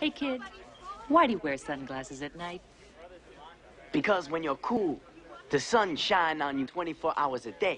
Hey, kid, why do you wear sunglasses at night? Because when you're cool, the sun shines on you 24 hours a day.